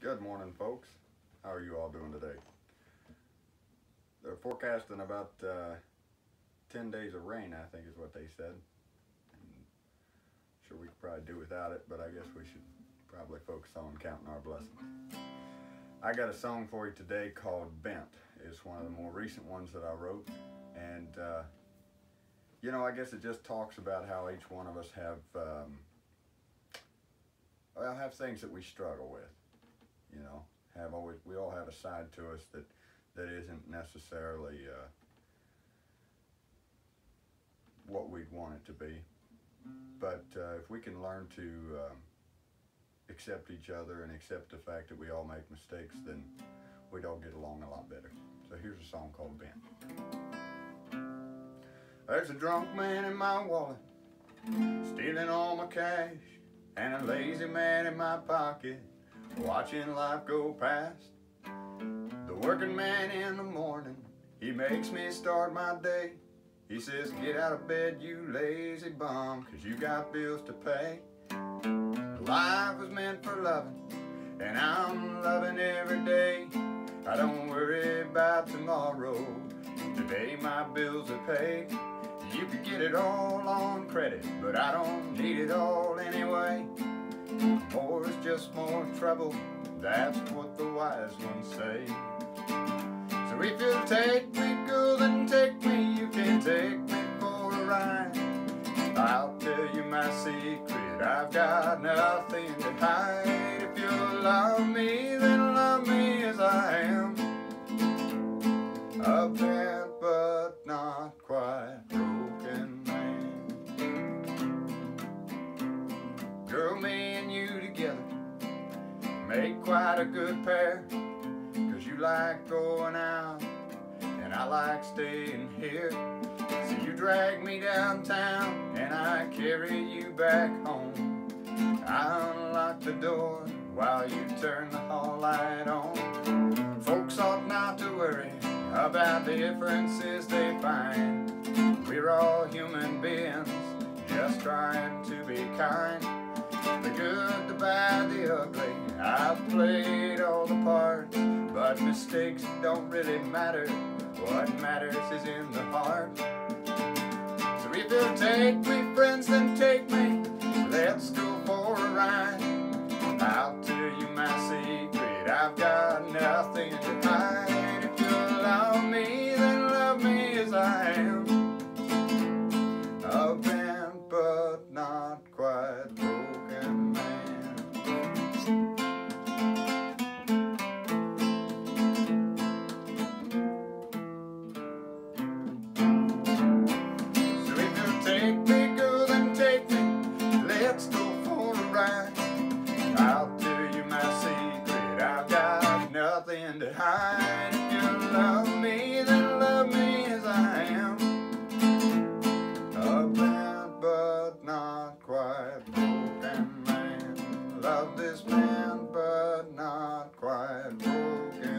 Good morning, folks. How are you all doing today? They're forecasting about uh, 10 days of rain, I think is what they said. And sure, we could probably do without it, but I guess we should probably focus on counting our blessings. I got a song for you today called Bent. It's one of the more recent ones that I wrote. And, uh, you know, I guess it just talks about how each one of us have, um, well, have things that we struggle with you know, have always, we all have a side to us that, that isn't necessarily uh, what we'd want it to be. But uh, if we can learn to um, accept each other and accept the fact that we all make mistakes, then we'd all get along a lot better. So here's a song called Bent. There's a drunk man in my wallet, stealing all my cash, and a lazy man in my pocket, watching life go past. The working man in the morning, he makes me start my day. He says, get out of bed, you lazy bum, cause you got bills to pay. Life was meant for loving, and I'm loving every day. I don't worry about tomorrow, today my bills are paid. You could get it all on credit, but I don't need it all anyway. More is just more trouble, that's what the wise ones say. So if you'll take me, girl, then take me, you can take me for a ride. I'll tell you my secret, I've got nothing to hide. If you love me, make quite a good pair. Cause you like going out and I like staying here. So you drag me downtown and I carry you back home. I unlock the door while you turn the hall light on. Folks ought not to worry about the differences they find. We're all human beings, just trying to be kind. The good, the bad, the ugly, played all the parts, but mistakes don't really matter. What matters is in the heart. So if you'll take me, friends, then take me. Let's go for a ride. I'll tell you my secret. I've got nothing to hide. this man, but not quite broken.